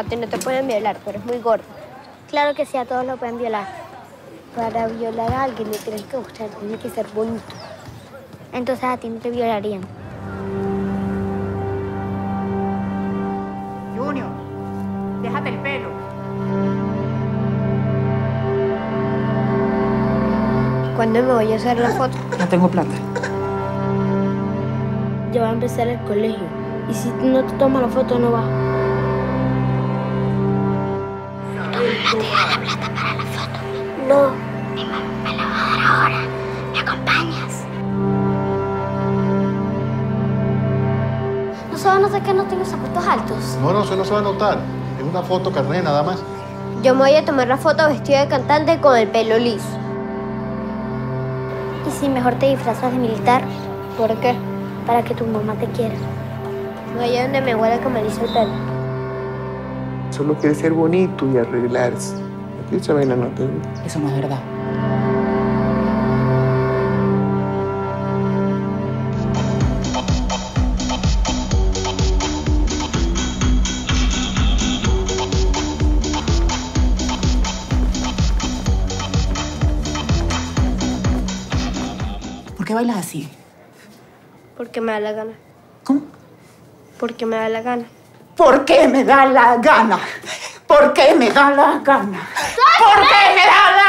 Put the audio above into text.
A ti no te pueden violar, pero es muy gordo. Claro que sí, a todos lo pueden violar. Para violar a alguien le tienes que gustar, tiene que ser bonito. Entonces a ti no te violarían. Junior, déjate el pelo. ¿Cuándo me voy a hacer la foto? No tengo plata. Ya va a empezar el colegio. Y si no te tomas la foto, no vas. No. Mi mamá me la va a dar ahora. ¿Me acompañas? ¿No se van a notar que no tengo zapatos altos? No, no, eso no se va a notar. Es una foto carné nada más. Yo me voy a tomar la foto vestida de cantante con el pelo liso. ¿Y si mejor te disfrazas de militar? ¿Por qué? Para que tu mamá te quiera. No hay donde me huele que me el pelo. Solo quiere ser bonito y arreglarse. Aquí esa vaina no te Eso no es verdad. ¿Por qué bailas así? Porque me da la gana. ¿Cómo? Porque me da la gana. ¿Por qué me da la gana? ¿Por qué me da la gana? ¿Por qué me da la